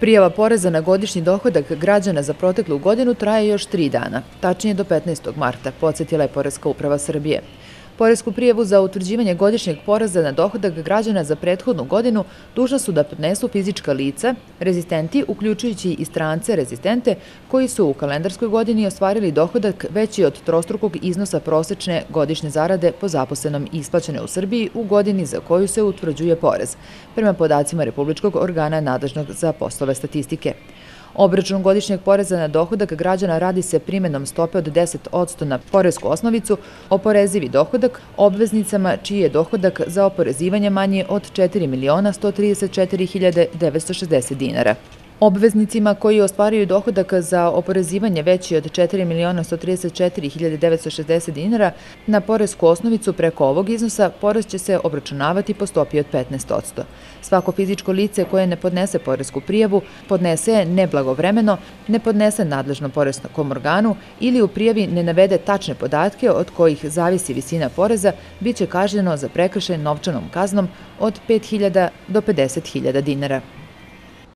Prijava poreza na godišnji dohodak građana za proteklu godinu traje još tri dana, tačnije do 15. marta, podsjetila je Porezka uprava Srbije. Poresku prijevu za utvrđivanje godišnjeg poreza na dohodak građana za prethodnu godinu dužna su da podnesu fizička lica, rezistenti, uključujući i strance rezistente, koji su u kalendarskoj godini ostvarili dohodak veći od trostrukog iznosa prosečne godišnje zarade po zaposlenom isplaćene u Srbiji u godini za koju se utvrđuje porez, prema podacima Republičkog organa nadležnog za poslove statistike. Obračun godišnjeg poreza na dohodak građana radi se primjenom stope od 10% na porezku osnovicu, oporezivi dohodak, obveznicama čiji je dohodak za oporezivanje manje od 4.134.960 dinara. Obveznicima koji ostvaraju dohodak za oporezivanje veći od 4.134.960 dinara na porezku osnovicu preko ovog iznosa porez će se obračunavati po stopi od 15%. Svako fizičko lice koje ne podnese porezku prijavu podnese je neblagovremeno, ne podnese nadležno porezkom organu ili u prijavi ne navede tačne podatke od kojih zavisi visina poreza, bit će kažljeno za prekršaj novčanom kaznom od 5.000 do 50.000 dinara.